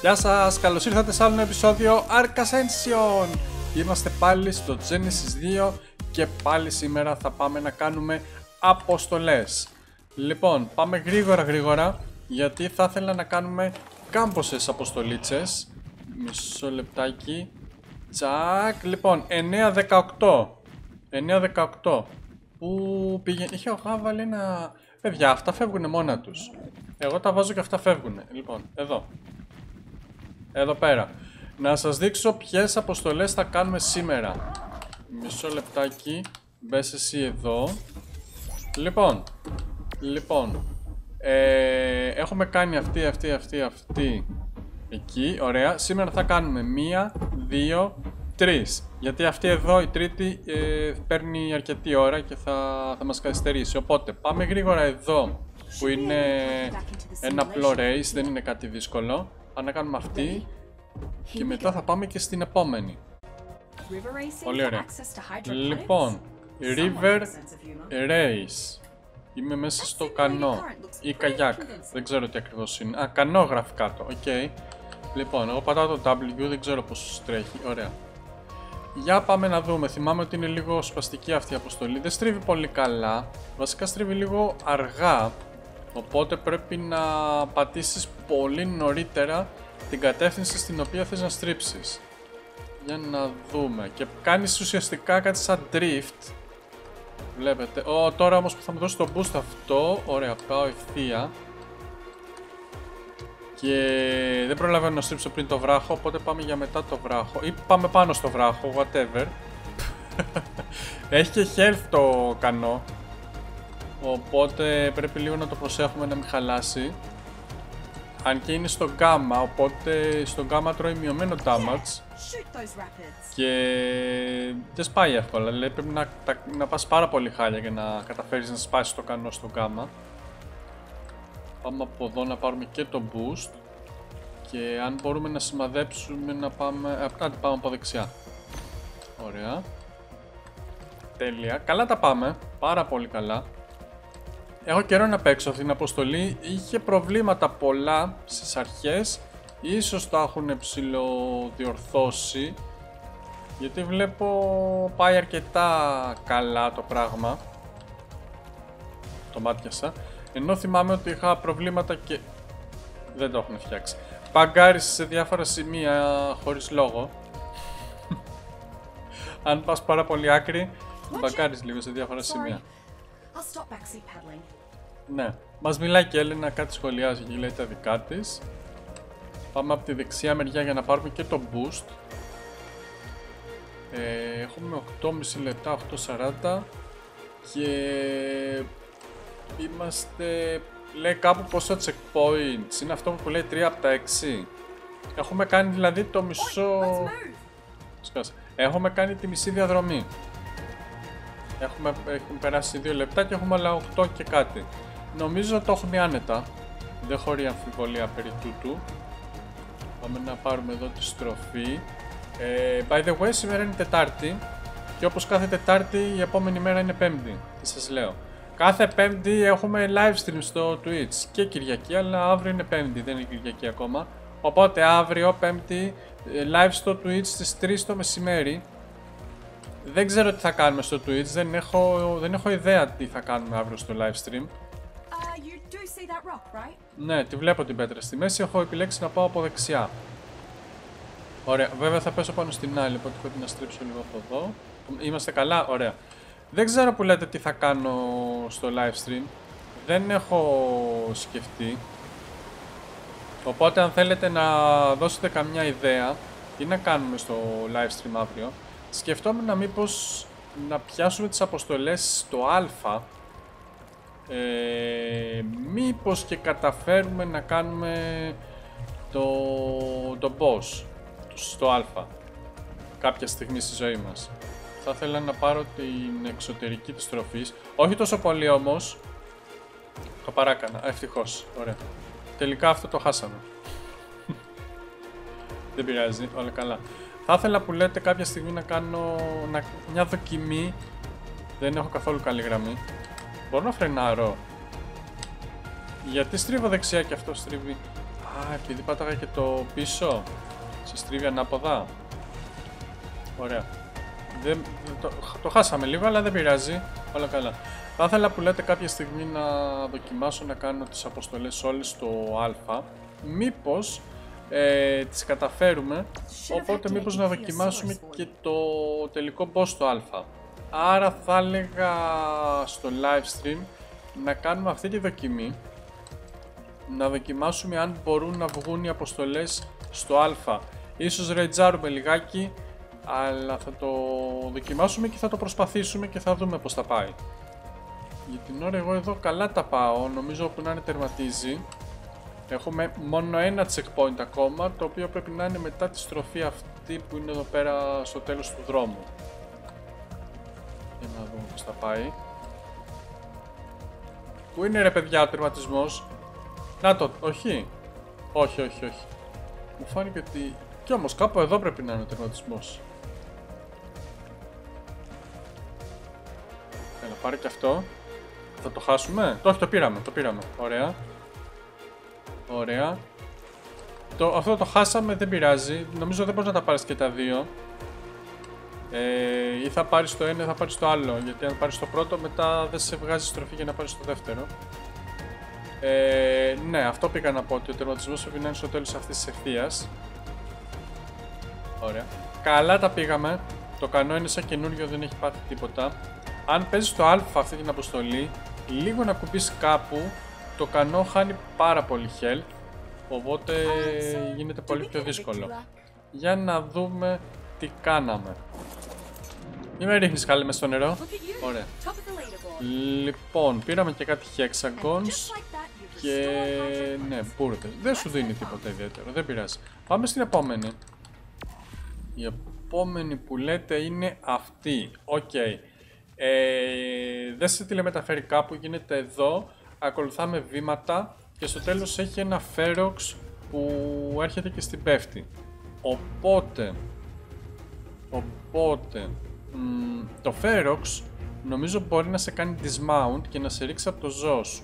Γεια σας, καλώς ήρθατε σε άλλο ένα επεισόδιο Ark Ascension. Είμαστε πάλι στο Genesis 2 και πάλι σήμερα θα πάμε να κάνουμε αποστολές. Λοιπόν, πάμε γρήγορα γρήγορα γιατί θα ήθελα να κάνουμε κάμποσες αποστολίτσες. Μισό λεπτάκι. Τσακ, λοιπόν, 9-18 9-18 Πού πήγαινε, είχε ο βάλει ένα... Παιδιά, αυτά φεύγουν μόνα τους. Εγώ τα βάζω και αυτά φεύγουν Λοιπόν, εδώ εδώ πέρα. Να σας δείξω ποιες αποστολές θα κάνουμε σήμερα. Μισό λεπτάκι. Μπες εσύ εδώ. Λοιπόν. Λοιπόν. Ε, έχουμε κάνει αυτή, αυτή, αυτή, αυτή. Εκεί. Ωραία. Σήμερα θα κάνουμε μία, δύο, τρεις. Γιατί αυτή εδώ η τρίτη ε, παίρνει αρκετή ώρα και θα, θα μας καθυστερήσει. Οπότε πάμε γρήγορα εδώ που είναι ένα απλό race, δεν είναι κάτι δύσκολο. Πάμε να κάνουμε αυτή και μετά θα πάμε και στην επόμενη. Πολύ ωραία. Λοιπόν, River Race. Είμαι μέσα στο κανό ή καγιάκ. Δεν ξέρω τι ακριβώς είναι. Α, κανό γράφει κάτω. Οκ. Λοιπόν, εγώ πατάω το W, δεν ξέρω πώς τρέχει. Ωραία. Για πάμε να δούμε. Θυμάμαι ότι είναι λίγο σπαστική αυτή η αποστολή. Δεν στρίβει πολύ καλά. Βασικά στρίβει λίγο αργά. Οπότε πρέπει να πατήσεις πολύ νωρίτερα την κατεύθυνση στην οποία θες να στρίψεις. Για να δούμε. Και κάνεις ουσιαστικά κάτι σαν drift. Βλέπετε. Ω, τώρα όμως που θα μου δώσεις το boost αυτό. Ωραία, πάω ευθεία. Και δεν προλαβαίνω να στρίψω πριν το βράχο, οπότε πάμε για μετά το βράχο. Ή πάμε πάνω στο βράχο, whatever. Έχει και health το κανό. Οπότε πρέπει λίγο να το προσέχουμε να μην χαλάσει. Αν και είναι στο γάμα, οπότε στο γάμα τρώει μειωμένο damage και δεν σπάει εύκολα, δηλαδή πρέπει να, να πας πάρα πολύ χάλια για να καταφέρεις να σπάσεις το κανό στο γάμα. Πάμε από εδώ να πάρουμε και το boost και αν μπορούμε να σημαδέψουμε να πάμε, απλά πάμε από δεξιά. Ωραία. Τέλεια. Καλά τα πάμε. Πάρα πολύ καλά. Έχω καιρό να παίξω αυτή την αποστολή. Είχε προβλήματα πολλά στις αρχές. Ίσως το έχουν ψηλοδιορθώσει. Γιατί βλέπω πάει αρκετά καλά το πράγμα. Το μάτιασα. Ενώ θυμάμαι ότι είχα προβλήματα και δεν το έχουν φτιάξει. Παγκάρισε σε διάφορα σημεία χωρίς λόγο. Αν πας πάρα πολύ άκρη, παγκάρεις λίγο σε διάφορα σημεία. Ναι. Μας μιλάει και η Έλληνα, κάτι σχολιάζει και λέει τα δικά της. Πάμε από τη δεξιά μεριά για να πάρουμε και το boost. Ε, έχουμε 8,5 λεπτά, 8.40 και είμαστε, λέει κάπου πόσα checkpoints, είναι αυτό που λέει 3 από τα 6. Έχουμε κάνει δηλαδή το μισό... Έχουμε κάνει τη μισή διαδρομή. Έχουμε, έχουμε περάσει 2 λεπτά και έχουμε άλλα 8 και κάτι. Νομίζω το έχουμε άνετα. Δεν χωρεί αμφιβολία περί τούτου. Πάμε να πάρουμε εδώ τη στροφή. Ε, by the way, σήμερα είναι Τετάρτη. Και όπως κάθε Τετάρτη, η επόμενη μέρα είναι Πέμπτη. Τι σας λέω. Κάθε Πέμπτη έχουμε live stream στο Twitch και Κυριακή, αλλά αύριο είναι Πέμπτη, δεν είναι Κυριακή ακόμα. Οπότε αύριο, Πέμπτη, ε, live στο Twitch στις 3 το μεσημέρι. Δεν ξέρω τι θα κάνουμε στο Twitch, δεν έχω, δεν έχω ιδέα τι θα κάνουμε αύριο στο live stream. Ναι, τη βλέπω την πέτρα στη μέση. Έχω επιλέξει να πάω από δεξιά. Ωραία. Βέβαια θα πέσω πάνω στην άλλη, οπότε πρέπει να στρίψω λίγο από εδώ. Είμαστε καλά; Ωραία. Δεν ξέρω που λέτε τι θα κάνω στο live stream. Δεν έχω σκεφτεί. Οπότε αν θέλετε να δώσετε καμιά ιδέα τι να κάνουμε στο live stream αύριο, σκεφτόμουν μήπως να πιάσουμε τις αποστολές στο α ε, μήπως και καταφέρουμε να κάνουμε το, το boss στο α κάποια στιγμή στη ζωή μας. Θα ήθελα να πάρω την εξωτερική της τροφής, όχι τόσο πολύ όμως, το παράκανα, ευτυχώς, ωραία. Τελικά αυτό το χάσαμε. Δεν πειράζει, όλα καλά. Θα ήθελα που λέτε κάποια στιγμή να κάνω μια δοκιμή, δεν έχω καθόλου καλή γραμμή, Μπορώ να φρενάρω. Γιατί στρίβω δεξιά και αυτό στρίβει. Α, επειδή πάταγα και το πίσω. Σε στρίβει ανάποδα. Ωραία. Δεν, το, το χάσαμε λίγο, αλλά δεν πειράζει. Όλα καλά. Θα ήθελα που λέτε κάποια στιγμή να δοκιμάσω να κάνω τις αποστολές όλες στο α. Μήπως ε, τις καταφέρουμε, οπότε μήπως να δοκιμάσουμε και το τελικό boss στο α. Άρα θα έλεγα στο live stream να κάνουμε αυτή τη δοκιμή να δοκιμάσουμε αν μπορούν να βγουν οι αποστολές στο α. Ίσως ρετζάρουμε λιγάκι, αλλά θα το δοκιμάσουμε και θα το προσπαθήσουμε και θα δούμε πώς θα πάει. Για την ώρα εγώ εδώ καλά τα πάω, νομίζω που να είναι τερματίζει. Έχουμε μόνο ένα checkpoint ακόμα, το οποίο πρέπει να είναι μετά τη στροφή αυτή που είναι εδώ πέρα στο τέλος του δρόμου. Για να δούμε πώς θα πάει. Πού είναι ρε παιδιά ο τερματισμός; Να το, όχι. Όχι, όχι, όχι. Μου φάνηκε ότι... Κι όμως κάπου εδώ πρέπει να είναι ο τερματισμός. Έλα, πάρε και αυτό. Θα το χάσουμε; Το, όχι, το πήραμε, το πήραμε. Ωραία. Ωραία. Το, αυτό το χάσαμε, δεν πειράζει. Νομίζω δεν μπορείς να τα πάρεις και τα δύο. Ε, ή θα πάρεις το ένα ή θα πάρεις το άλλο. Γιατί αν πάρεις το πρώτο, μετά δεν σε βγάζει στροφή για να πάρεις το δεύτερο. Ε, ναι, αυτό πήγα να πω ότι ο τερματισμός πρέπει να είναι στο τέλος αυτής της ευθείας. Ωραία. Καλά τα πήγαμε. Το κανό είναι σαν καινούριο, δεν έχει πάθει τίποτα. Αν παίζεις το α αυτή την αποστολή, λίγο να κουμπείς κάπου, το κανό χάνει πάρα πολύ health, οπότε γίνεται πολύ πιο δύσκολο. Για να δούμε τι κάναμε. Μην με ρίχνεις πάλι μες στο νερό. Ωραία. Λοιπόν, πήραμε και κάτι hexagons και ναι, μπούρδες. Δεν σου δίνει τίποτα ιδιαίτερο, δεν πειράζει. Πάμε στην επόμενη. Η επόμενη που λέτε είναι αυτή. OK. Okay. Ε, δεν σε τηλεμεταφέρει κάπου, γίνεται εδώ. Ακολουθάμε βήματα και στο τέλος έχει ένα ferox που έρχεται και στην πέφτει. Οπότε, οπότε, το ferox νομίζω μπορεί να σε κάνει dismount και να σε ρίξει από το ζώο σου.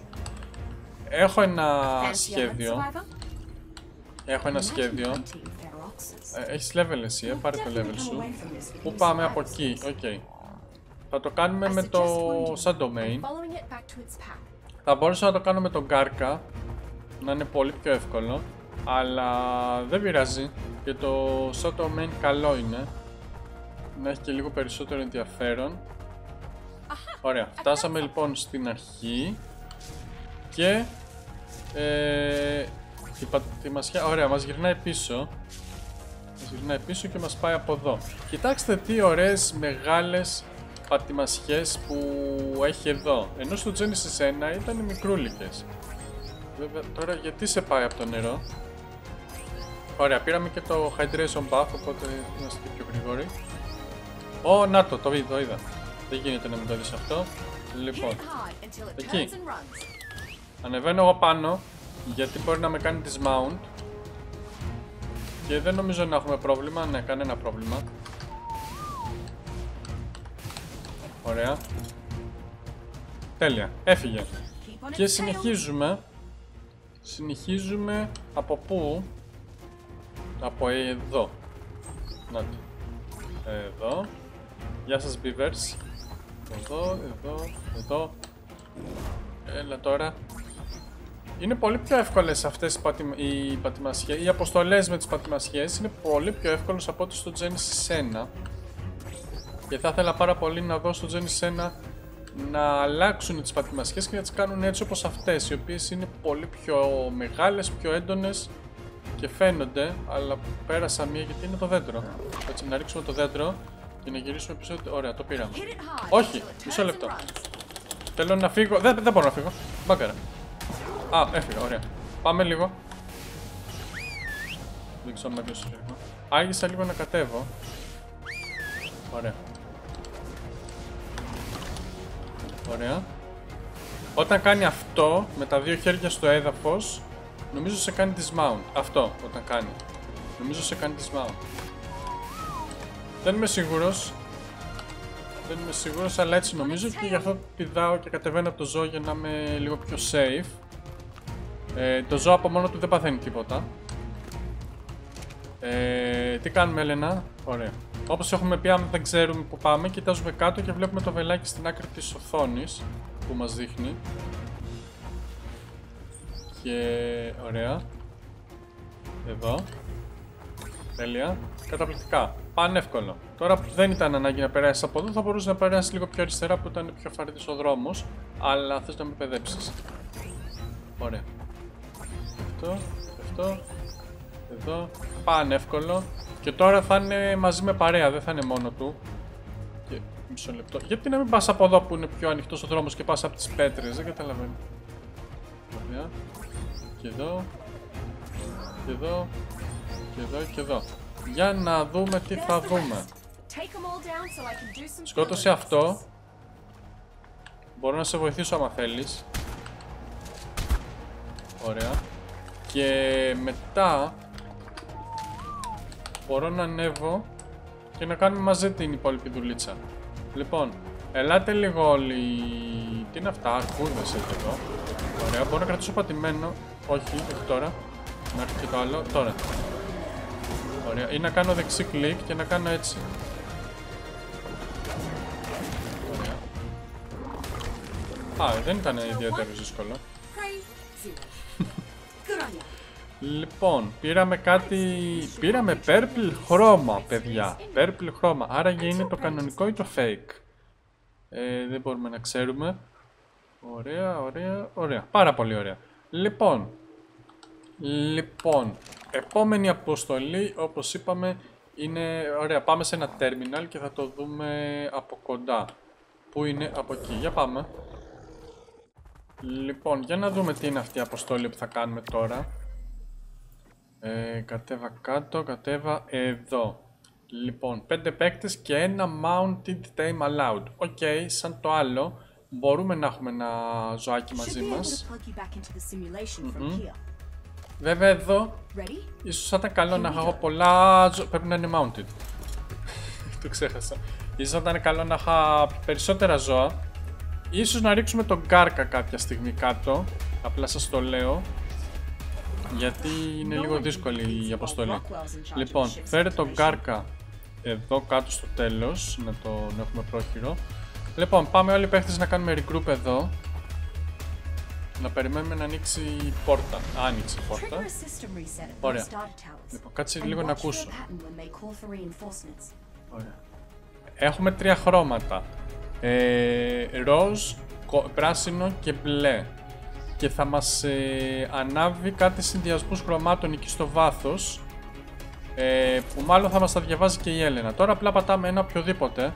Έχω ένα σχέδιο. Έχω ένα σχέδιο. Ε, έχεις level εσύ, ε, πάρε το level σου. Πού πάμε από εκεί, OK. Okay. Θα το κάνουμε με το subdomain. Θα μπορούσα να το κάνω με τον Γκάρκα, να είναι πολύ πιο εύκολο. Αλλά δεν πειράζει, και το subdomain καλό είναι. Να έχει και λίγο περισσότερο ενδιαφέρον. Ωραία, φτάσαμε λοιπόν στην αρχή. Και... Ε, η πατημασιά, ωραία, μας γυρνάει πίσω. Μας γυρνάει πίσω και μας πάει από εδώ. Κοιτάξτε τι ωραίες μεγάλες πατημασιές που έχει εδώ. Ενώ στο Genesis 1 ήταν μικρούλικες. Βέβαια, τώρα γιατί σε πάει από το νερό; Ωραία, πήραμε και το Hydration Buff, οπότε είμαστε και πιο γρήγοροι. Ω, να το, το είδα, το είδα. Δεν γίνεται να μην το δεις αυτό. Λοιπόν, εκεί. Ανεβαίνω εγώ πάνω, γιατί μπορεί να με κάνει dismount. Και δεν νομίζω να έχουμε πρόβλημα, ναι, κανένα πρόβλημα. Ωραία. Τέλεια. Έφυγε. Και συνεχίζουμε. Συνεχίζουμε από πού; Από εδώ. Να το. Εδώ. Γεια σας beavers. Εδώ, εδώ, εδώ. Έλα τώρα. Είναι πολύ πιο εύκολες αυτές οι, πατημα... οι πατημασιές, οι αποστολές με τις πατημασιές είναι πολύ πιο εύκολες από ό,τι στο Genesis 1. Και θα ήθελα πάρα πολύ να δω στο Genesis 1 να αλλάξουν τις πατημασιές και να τις κάνουν έτσι όπως αυτές, οι οποίες είναι πολύ πιο μεγάλες, πιο έντονες και φαίνονται, αλλά πέρασα μία γιατί είναι το δέντρο. Έτσι, να ρίξουμε το δέντρο και να γυρίσουμε πίσω. Ωραία, το πήραμε. Όχι, μισό λεπτό. Θέλω να φύγω. Δεν, δεν μπορώ να φύγω. Μπάκαρα. Α, έφυγα, ωραία. Πάμε λίγο. Δεν ξέρω αν με λίγο. Άργησα λίγο να κατέβω. Ωραία. Ωραία. Όταν κάνει αυτό, με τα δύο χέρια στο έδαφος, νομίζω σε κάνει dismount. Αυτό, όταν κάνει. Νομίζω σε κάνει dismount. Δεν είμαι σίγουρος. Δεν είμαι σίγουρος, αλλά έτσι νομίζω και γι' αυτό πηδάω και κατεβαίνω από το ζώο για να είμαι λίγο πιο safe. Ε, το ζώο από μόνο του δεν παθαίνει τίποτα. Ε, τι κάνουμε, Έλενα; Ωραία. Όπως έχουμε πει, αν δεν ξέρουμε που πάμε, κοιτάζουμε κάτω και βλέπουμε το βελάκι στην άκρη της οθόνης που μας δείχνει. Και ωραία. Εδώ. Τέλεια. Καταπληκτικά. Πανεύκολο. Τώρα που δεν ήταν ανάγκη να περάσει από εδώ, θα μπορούσε να περάσει λίγο πιο αριστερά που ήταν πιο φαρδί ο δρόμος. Αλλά θες να με παιδέψεις. Ωραία. Αυτό, αυτό, εδώ. Πανεύκολο. Και τώρα θα είναι μαζί με παρέα, δεν θα είναι μόνο του. Και μισό λεπτό. Γιατί να μην πας από εδώ που είναι πιο ανοιχτός ο δρόμος και πας από τις πέτρες, δεν καταλαβαίνω. Ωραία. Και εδώ. Και εδώ. Και εδώ και εδώ. Για να δούμε τι θα δούμε. Σκότωσε αυτό. Μπορώ να σε βοηθήσω άμα θέλεις. Ωραία. Και μετά μπορώ να ανέβω και να κάνουμε μαζί την υπόλοιπη δουλίτσα. Λοιπόν, ελάτε λίγο όλοι... Τι είναι αυτά, αρκούδες έτσι εδώ. Ωραία, μπορώ να κρατήσω πατημένο. Όχι, όχι τώρα. Να έρθει και το άλλο. Τώρα. Ωραία. Ή να κάνω δεξί κλικ και να κάνω έτσι. Ωραία. Α, δεν ήταν ιδιαίτερο δύσκολο. Λοιπόν, πήραμε κάτι... Πήραμε purple χρώμα, παιδιά. Purple χρώμα. Άρα είναι το κανονικό ή το fake. Ε, δεν μπορούμε να ξέρουμε. Ωραία, ωραία, ωραία. Πάρα πολύ ωραία. Λοιπόν, λοιπόν, επόμενη αποστολή, όπως είπαμε, είναι... Ωραία, πάμε σε ένα terminal και θα το δούμε από κοντά. Πού είναι; Από εκεί. Για πάμε. Λοιπόν, για να δούμε τι είναι αυτή η αποστολή που θα κάνουμε τώρα. Ε, κατέβα κάτω, κατέβα εδώ. Λοιπόν, 5 παίκτες και ένα mounted tame allowed. OK, okay, σαν το άλλο, μπορούμε να έχουμε ένα ζωάκι μαζί μας. Βέβαια εδώ, ίσως θα ήταν καλό να έχω πολλά ζω... Πρέπει να είναι mounted. το ξέχασα. Ίσως θα ήταν καλό να είχα περισσότερα ζώα. Ίσως να ρίξουμε τον Γκάρκα κάποια στιγμή κάτω. Απλά σας το λέω. Γιατί είναι λίγο δύσκολη η αποστολή. Λοιπόν, φέρε τον Γκάρκα εδώ κάτω στο τέλος. Να τον έχουμε πρόχειρο. Λοιπόν, πάμε όλοι οι παίχτες να κάνουμε regroup εδώ. Να περιμένουμε να ανοίξει η πόρτα. Άνοιξε η πόρτα. Ωραία. Λοιπόν, κάτσε λίγο να ακούσω. Ωραία. Έχουμε τρία χρώματα. Ε, ροζ, πράσινο και μπλε. Και θα μας ε, ανάβει κάτι συνδυασμούς χρωμάτων εκεί στο βάθος. Ε, που μάλλον θα μας τα διαβάζει και η Έλενα. Τώρα απλά πατάμε ένα οποιοδήποτε.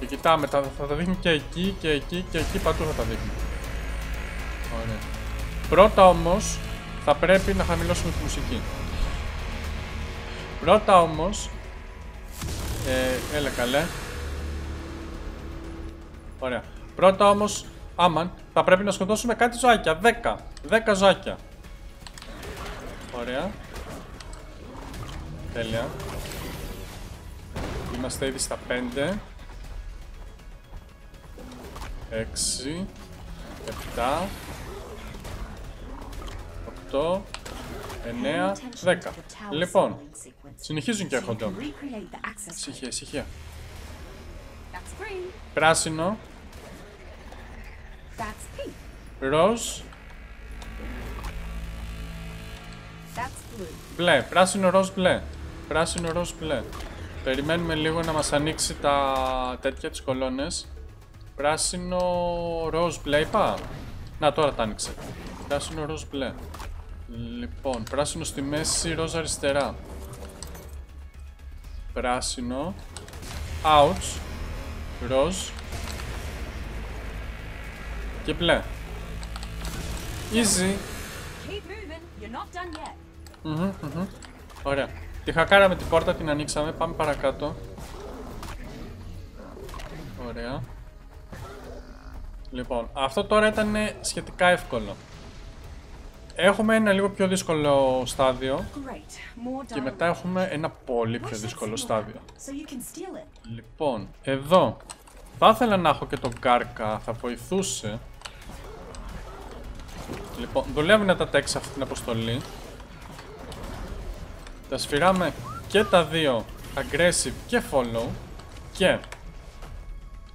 Και κοιτάμε, θα, θα τα δείχνει και εκεί και εκεί και εκεί παντού θα τα δείχνει. Ωραία. Πρώτα όμως θα πρέπει να χαμηλώσουμε τη μουσική. Πρώτα όμως ε, έλα καλέ. Ωραία. Πρώτα όμως, άμαν, θα πρέπει να σκοτώσουμε κάτι ζωάκια. 10. 10 ζωάκια. Ωραία. Τέλεια. Είμαστε ήδη στα 5. 6 7 8 9 10 Λοιπόν Συνεχίζουν και έρχονται. Ησυχία, ησυχία. Πράσινο. Ροζ. Μπλε, πράσινο, ροζ, μπλε. Πράσινο, ροζ, μπλε. Περιμένουμε λίγο να μας ανοίξει τα τέτοια τις κολόνες Πράσινο, ροζ, μπλε είπα. Να τώρα τα άνοιξε. Πράσινο, ροζ, μπλε. Λοιπόν, πράσινο στη μέση, ροζ αριστερά. Πράσινο. Ouch. Ροζ. Και μπλε. Easy. Ωραία. Τη χακάραμε την πόρτα, την ανοίξαμε. Πάμε παρακάτω. Ωραία. Λοιπόν, αυτό τώρα ήταν σχετικά εύκολο. Έχουμε ένα λίγο πιο δύσκολο στάδιο και μετά έχουμε ένα πολύ πιο δύσκολο στάδιο. Λοιπόν, εδώ θα ήθελα να έχω και τον Κάρκα, θα βοηθούσε. Λοιπόν, δουλεύουν τα τέξ αυτή την αποστολή. Τα σφυράμε και τα δύο aggressive και follow. Και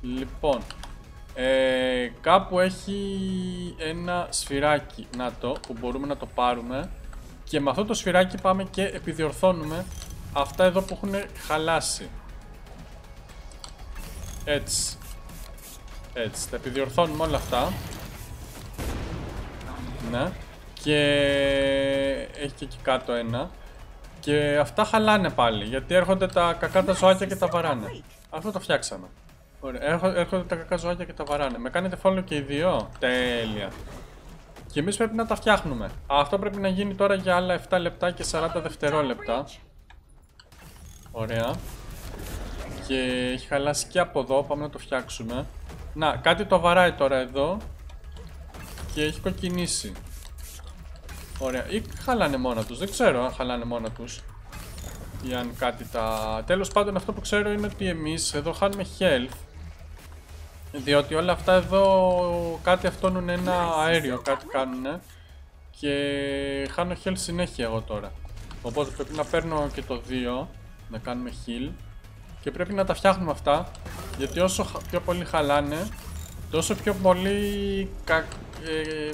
λοιπόν, ε, κάπου έχει ένα σφυράκι, να το, που μπορούμε να το πάρουμε. Και με αυτό το σφυράκι πάμε και επιδιορθώνουμε αυτά εδώ που έχουν χαλάσει. Έτσι. Έτσι, τα επιδιορθώνουμε όλα αυτά. Ναι. Και έχει και εκεί κάτω ένα. Και αυτά χαλάνε πάλι, γιατί έρχονται τα κακά τα ζωάκια και τα βαράνε. Αυτό το φτιάξαμε. Ωραία. Έρχονται τα κακά ζωάκια και τα βαράνε. Με κάνετε follow και οι δύο. Τέλεια. Και εμείς πρέπει να τα φτιάχνουμε. Αυτό πρέπει να γίνει τώρα για άλλα 7 λεπτά και 40 δευτερόλεπτα. Ωραία. Και έχει χαλάσει και από εδώ. Πάμε να το φτιάξουμε. Να, κάτι το βαράει τώρα εδώ. Και έχει κοκκινήσει. Ωραία. Ή χαλάνε μόνα τους. Δεν ξέρω αν χαλάνε μόνα τους. Ή αν κάτι τα... Τέλος πάντων αυτό που ξέρω είναι ότι εμείς εδώ χάνουμε health. Διότι όλα αυτά εδώ κάτι αυτόνουν ένα αέριο, κάτι κάνουνε. Και χάνω health συνέχεια εγώ τώρα. Οπότε πρέπει να παίρνω και το 2, να κάνουμε heal. Και πρέπει να τα φτιάχνουμε αυτά, γιατί όσο πιο πολύ χαλάνε, τόσο πιο πολύ κα... ε,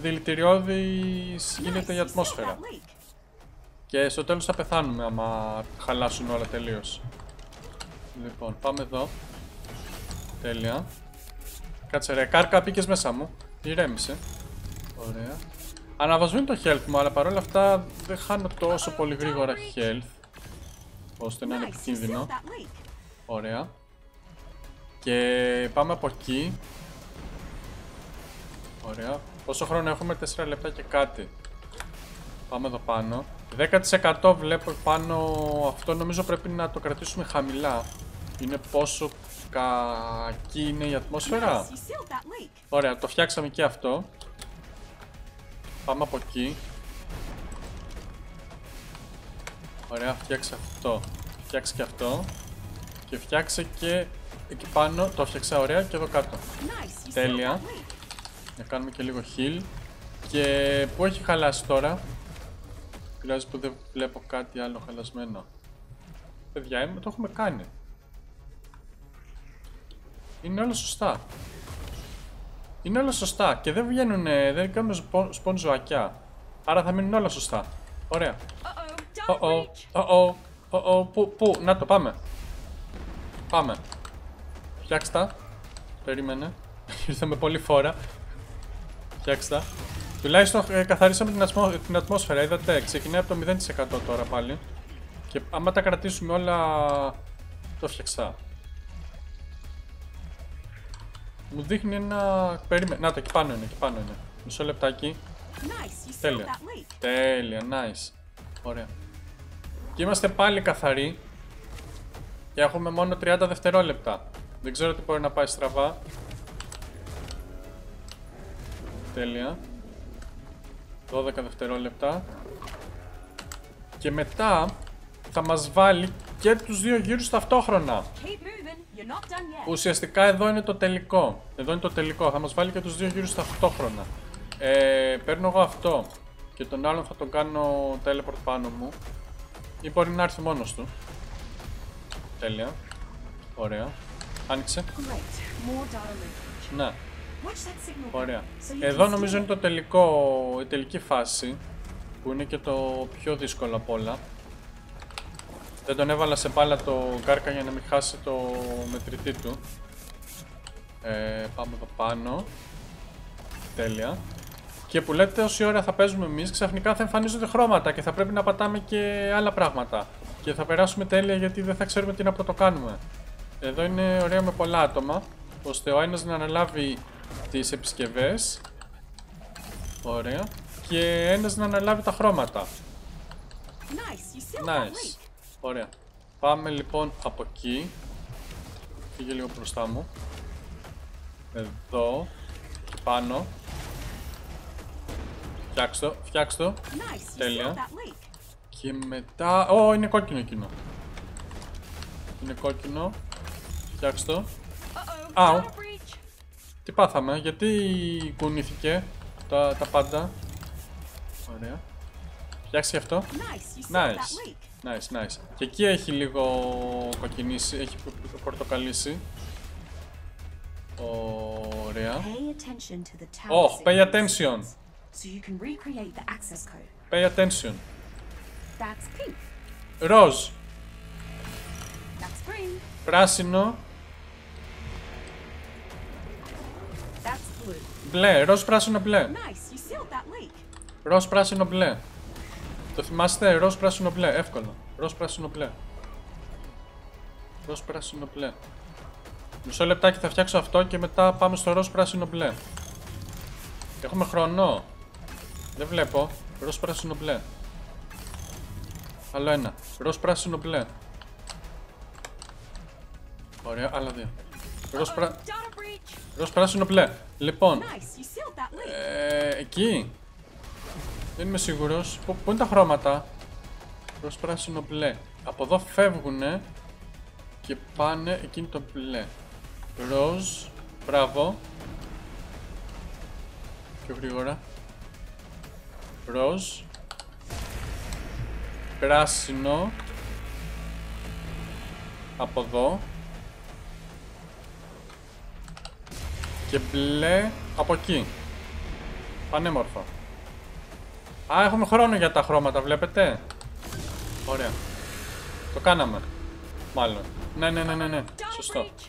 δηλητηριώδης γίνεται η ατμόσφαιρα. Και στο τέλος θα πεθάνουμε άμα χαλάσουν όλα τελείως. Λοιπόν, πάμε εδώ. Τέλεια. Κάτσε ρε, κάρκα πήκες μέσα μου. Ηρέμησε. Ωραία. Αναβασμούν το health μου, αλλά παρόλα αυτά δεν χάνω τόσο πολύ γρήγορα health. Ώστε να είναι επικίνδυνο. Ωραία. Και πάμε από εκεί. Ωραία. Πόσο χρόνο έχουμε, 4 λεπτά και κάτι. Πάμε εδώ πάνω. 10% βλέπω πάνω αυτό νομίζω πρέπει να το κρατήσουμε χαμηλά. Είναι πόσο κακή είναι η ατμόσφαιρα. Ωραία, το φτιάξαμε και αυτό. Πάμε από εκεί. Ωραία, φτιάξε αυτό. Φτιάξε και αυτό. Και φτιάξε και εκεί πάνω. Το φτιάξα ωραία και εδώ κάτω. Τέλεια. Να κάνουμε και λίγο heal. Και που έχει χαλάσει τώρα; Πειράζει που δεν βλέπω κάτι άλλο χαλασμένο. Παιδιά, το έχουμε κάνει. Είναι όλα σωστά. Είναι όλα σωστά και δεν βγαίνουν, δεν κάνουν σπον ζωακιά. Άρα θα μείνουν όλα σωστά. Ωραία. Ω, πού, πού, να το πάμε. Πάμε. Φτιάξτε τα. Περίμενε. Ήρθαμε πολύ φόρα. Φτιάξτε τα. Τουλάχιστον ε, καθαρίσαμε την, ατμό, την ατμόσφαιρα. Είδατε, ξεκινάει από το 0% τώρα πάλι. Και άμα τα κρατήσουμε όλα, το φτιαξά. Μου δείχνει ένα... Περίμενε. Να το, εκεί πάνω είναι, εκεί πάνω είναι. Μισό λεπτάκι. Τέλεια. Τέλεια, nice. Ωραία. Και είμαστε πάλι καθαροί. Και έχουμε μόνο 30 δευτερόλεπτα. Δεν ξέρω τι μπορεί να πάει στραβά. Τέλεια. 12 δευτερόλεπτα. Και μετά θα μας βάλει και τους δύο γύρους ταυτόχρονα. Ουσιαστικά εδώ είναι το τελικό. Εδώ είναι το τελικό. Θα μας βάλει και τους δύο γύρους ταυτόχρονα. Ε, παίρνω εγώ αυτό. Και τον άλλον θα τον κάνω teleport πάνω μου. Ή μπορεί να έρθει μόνος του. Τέλεια. Ωραία. Άνοιξε. Ναι. Ωραία. Εδώ νομίζω είναι το τελικό, η τελική φάση. Που είναι και το πιο δύσκολο από όλα. Δεν τον έβαλα σε μπάλα το κάρκα για να μην χάσει το μετρητή του. Ε, πάμε εδώ πάνω. Τέλεια. Και που λέτε όση ώρα θα παίζουμε εμείς, ξαφνικά θα εμφανίζονται χρώματα και θα πρέπει να πατάμε και άλλα πράγματα. Και θα περάσουμε τέλεια γιατί δεν θα ξέρουμε τι να πρωτοκάνουμε. Εδώ είναι ωραία με πολλά άτομα, ώστε ο ένας να αναλάβει τις επισκευές. Ωραία. Και ένας να αναλάβει τα χρώματα. Nice. Nice. Ωραία. Πάμε λοιπόν από εκεί. Φύγε λίγο μπροστά μου. Εδώ. Πάνω. Φτιάξτε το, φτιάξτε το. Τέλεια. Και μετά... Ω, είναι κόκκινο εκείνο. Είναι κόκκινο. Φτιάξτε το. Αου. Τι πάθαμε, γιατί κουνήθηκε. τα, τα πάντα. Ωραία. Φτιάξει αυτό. Nice, you sealed Nice. Nice, nice. Και εκεί έχει λίγο κοκκινήσει, έχει πορτοκαλίσει. Ωραία. Oh, pay attention. Pay attention. That's pink. Ροζ. Πράσινο. Μπλε. Ροζ, πράσινο, μπλε. Ροζ, πράσινο, μπλε. Το θυμάστε, ροζ, πράσινο, μπλε. Εύκολο. Ροζ, πράσινο, μπλε. Ροζ, πράσινο, μπλε. Μισό λεπτάκι θα φτιάξω αυτό και μετά πάμε στο ροζ, πράσινο, μπλε. Έχουμε χρόνο; Δεν βλέπω. Ροζ, πράσινο, μπλε. Άλλο ένα. Ροζ, πράσινο, μπλε. Ωραία, άλλα δύο. Ροζ, πρά... Data breach. ροζ πράσινο, μπλε. Λοιπόν, Nice, you sealed that leak. ε, εκεί. Δεν είμαι σίγουρος. Πού, πού είναι τα χρώματα; Ροζ πράσινο μπλε. Από εδώ φεύγουνε και πάνε εκείνη το μπλε. Ροζ. Μπράβο. Πιο γρήγορα. Ροζ. Πράσινο. Από εδώ. Και μπλε από εκεί. Πανέμορφα. Α, έχουμε χρόνο για τα χρώματα, βλέπετε; Ωραία. Το κάναμε. Μάλλον. Ναι, ναι, ναι, ναι, ναι. Data Σωστό. breach.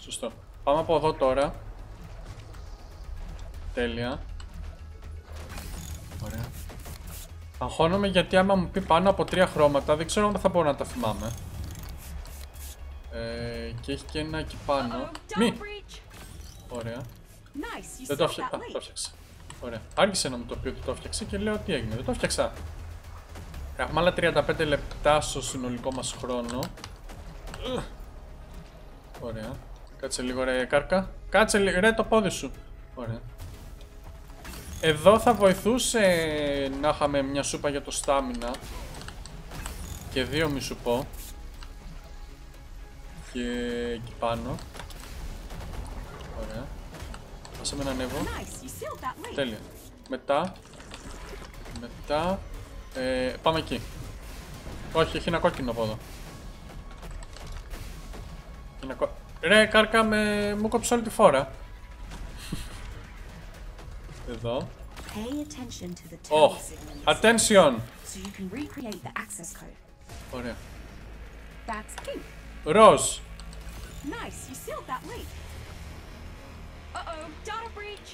Σωστό. Πάμε από εδώ τώρα. Τέλεια. Ωραία. Αγχώνομαι γιατί άμα μου πει πάνω από τρία χρώματα δεν ξέρω αν θα μπορώ να τα θυμάμαι. Ε, και έχει και ένα εκεί πάνω. Uh-oh, Μη! data breach. Ωραία. Nice, you Δεν το sealed έφτιαξα. that Α, το leak. έφτιαξα. Ωραία. Άρχισε να μου το πει ότι το έφτιαξε και λέω τι έγινε. Δεν το έφτιαξα. Έχουμε άλλα 35 λεπτά στο συνολικό μας χρόνο. Ugh. Ωραία. Κάτσε λίγο ρε κάρκα. Κάτσε λίγο ρε το πόδι σου. Ωραία. Εδώ θα βοηθούσε να είχαμε μια σούπα για το στάμινα. Και δύο μη σου πω. Και εκεί πάνω. Ωραία. Τέλεια. Μετά. Μετά. Ε, πάμε εκεί. Όχι, έχει ένα κόκκινο από εδώ. Ένα κο... Ρε, κάρκα με... Μου κόψες όλη τη φόρα. εδώ. Oh. Attention! Ωραία. Ροζ. Nice, you. Uh-oh, data breach.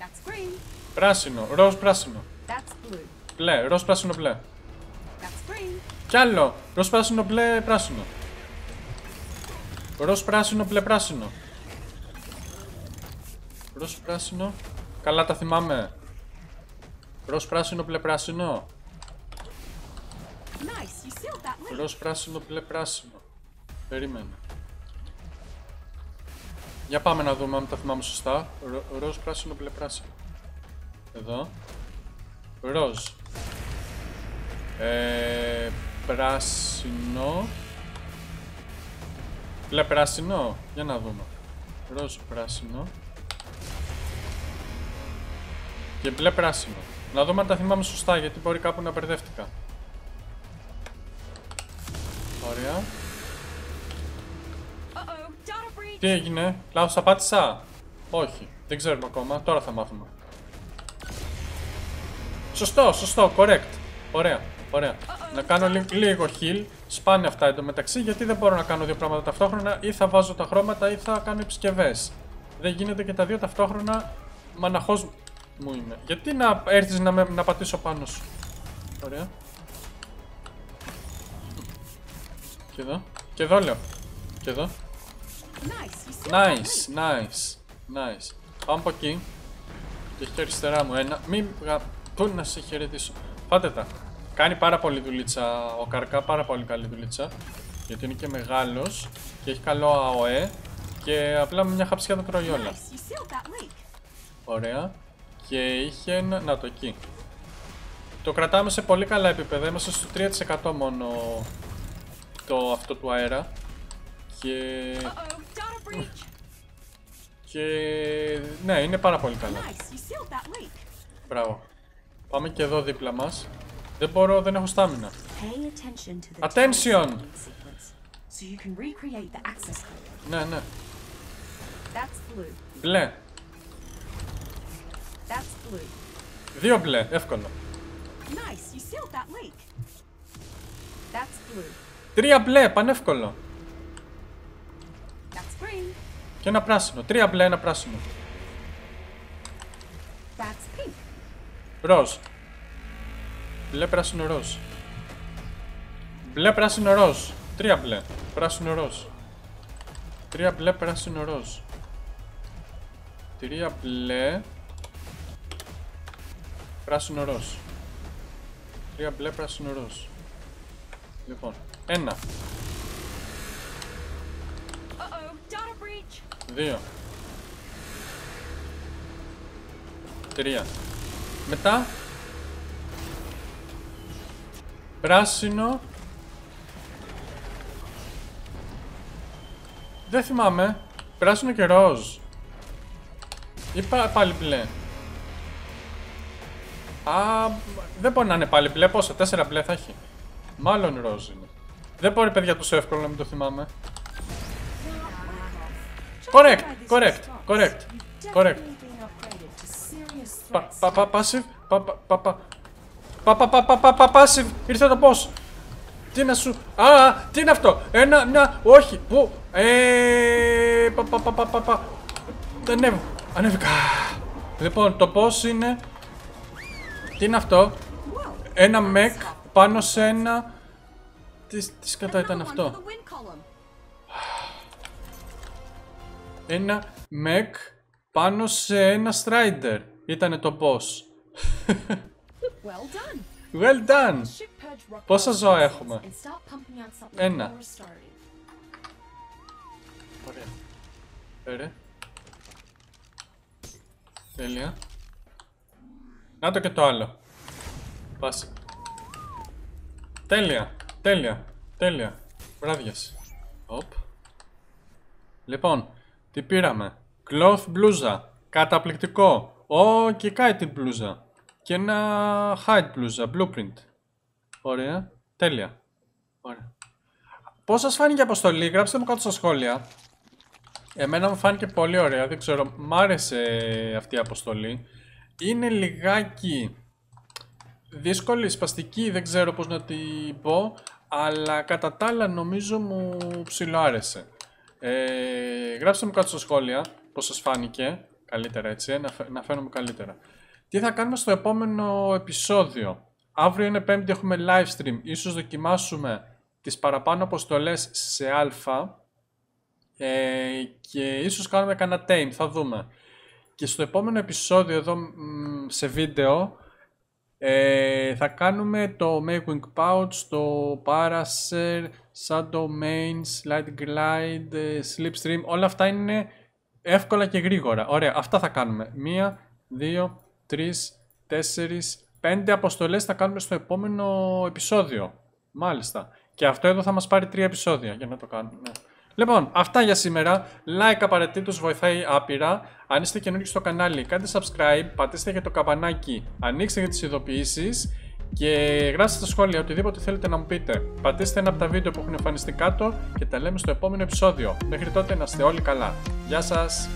That's green. Πράσινο. Ροζ, πράσινο. That's blue. Μπλε. Ροζ, πράσινο, μπλε. That's green. Κι άλλο. Ροζ, πράσινο, μπλε, πράσινο. Ροζ, πράσινο, μπλε, πράσινο. Ροζ, πράσινο. Καλά τα θυμάμαι. Ροζ, πράσινο, μπλε, πράσινο. Nice, you sealed that leak. Ροζ, πράσινο, μπλε, πράσινο. Περίμενε. Για πάμε να δούμε αν τα θυμάμαι σωστά. Ρο, ροζ, πράσινο, μπλε, πράσινο. Εδώ. Ροζ. Ε, πράσινο. Μπλε, πράσινο. Για να δούμε. Ροζ, πράσινο. Και μπλε, πράσινο. Να δούμε αν τα θυμάμαι σωστά, γιατί μπορεί κάπου να μπερδεύτηκα. Ωραία. Τι έγινε, λάθος απάντησα. Όχι, δεν ξέρουμε ακόμα, τώρα θα μάθουμε. Σωστό, σωστό, correct. Ωραία, ωραία. Να κάνω λι- λίγο heal, σπάνε αυτά εντωμεταξύ, γιατί δεν μπορώ να κάνω δύο πράγματα ταυτόχρονα, ή θα βάζω τα χρώματα ή θα κάνω επισκευές. Δεν γίνεται και τα δύο ταυτόχρονα, μαναχός μου είμαι. Γιατί να έρθεις να, με, να πατήσω πάνω σου; Ωραία. Και εδώ, και εδώ λέω. Και εδώ. Nice, you sealed that leak. Nice, nice, nice. Πάμε από εκεί. Και έχει και αριστερά μου ένα. Μην γα... Πού να σε χαιρετήσω. Πάτε τα. Κάνει πάρα πολύ δουλίτσα ο Καρκά, πάρα πολύ καλή δουλίτσα. Γιατί είναι και μεγάλος και έχει καλό ΑΟΕ. Και απλά με μια χαψιά τα τρώει όλα. Nice, you sealed that leak. Ωραία. Και είχε ένα. Να το εκεί. Το κρατάμε σε πολύ καλά επίπεδα. Είμαστε στο 3% μόνο το αυτό του αέρα. Και... και... Ναι, είναι πάρα πολύ καλά. Μπράβο. Πάμε και εδώ δίπλα μας. Δεν μπορώ, δεν έχω στάμινα. Attention! Ναι, ναι. Μπλε. Δύο μπλε, εύκολο. Τρία μπλε, πανεύκολο. Και ένα πράσινο. Τρία μπλε, ένα πράσινο. That's pink. Ροζ. Μπλε, πράσινο, ροζ. Μπλε, πράσινο, ροζ. Τρία μπλε. Πράσινο, ροζ. Τρία μπλε, πράσινο, ροζ. Τρία μπλε. Πράσινο, ροζ. Τρία μπλε, πράσινο, ροζ. Λοιπόν, ένα, Uh-oh. Data breach. Δύο. Τρία. Μετά. Πράσινο. Δεν θυμάμαι. Πράσινο και ροζ. Ή πα- πάλι μπλε. Α, δεν μπορεί να είναι πάλι μπλε. Πόσα, τέσσερα μπλε θα έχει. Μάλλον ροζ είναι. Δεν μπορεί παιδιά τόσο εύκολο να μην το θυμάμαι. Correct, correct, correct, correct. Πα, πα, πα, passive, πα, πα, πα, πα, πα, πα, πα, πα, πα, πα, passive, ήρθε το boss. Τι να σου, α, τι είναι αυτό, ένα, μια, όχι, πού, ε, πα, πα, πα, πα, πα, πα, ανέβω, ανέβηκα. Λοιπόν, το boss είναι, τι είναι αυτό, ένα mech πάνω σε ένα, τι, τι σκατά ήταν Another one αυτό; Ένα mech πάνω σε ένα strider. Ήτανε το boss. Well done. Well done! Ship purge rock Πόσα bottom ζώα vessels έχουμε; and start pumping out something Ένα. more restorative. Ωραία. Φέρε. Τέλεια. Να το και το άλλο. Πας. Τέλεια. Τέλεια. Τέλεια. Βράδιας. Οπ. Λοιπόν, τι πήραμε; Cloth μπλούζα. Καταπληκτικό. Ω, και κάτι μπλούζα. Και ένα hide μπλούζα. Blueprint. Ωραία. Τέλεια. Ωραία. Πώς σας φάνηκε η αποστολή, γράψτε μου κάτω στα σχόλια. Εμένα μου φάνηκε πολύ ωραία, δεν ξέρω, μ' άρεσε αυτή η αποστολή. Είναι λιγάκι δύσκολη, σπαστική, δεν ξέρω πώς να την πω, αλλά κατά τα άλλα νομίζω μου ψιλοάρεσε. Ε, γράψτε μου κάτω στα σχόλια πώς σας φάνηκε, καλύτερα έτσι, ε, να, φαι- να φαίνομαι καλύτερα. Τι θα κάνουμε στο επόμενο επεισόδιο; Αύριο είναι πέμπτη, έχουμε live stream, ίσως δοκιμάσουμε τις παραπάνω αποστολές σε αλφα ε, και ίσως κάνουμε κανένα tame, θα δούμε. Και στο επόμενο επεισόδιο εδώ μ, σε βίντεο ε, θα κάνουμε το Make Wing Pouch, το Paraser, Shadow Mains, Light Glide, ε, Slipstream, όλα αυτά είναι εύκολα και γρήγορα. Ωραία, αυτά θα κάνουμε. Μία, δύο, τρεις, τέσσερις, πέντε αποστολές θα κάνουμε στο επόμενο επεισόδιο. Μάλιστα. Και αυτό εδώ θα μας πάρει τρία επεισόδια για να το κάνουμε. Ναι. Λοιπόν, αυτά για σήμερα. Like απαραίτητος βοηθάει άπειρα. Αν είστε καινούργιοι στο κανάλι, κάντε subscribe, πατήστε για το καμπανάκι, ανοίξτε για τις ειδοποιήσεις και γράψτε στα σχόλια οτιδήποτε θέλετε να μου πείτε. Πατήστε ένα από τα βίντεο που έχουν εμφανιστεί κάτω και τα λέμε στο επόμενο επεισόδιο. Μέχρι τότε να είστε όλοι καλά. Γεια σας!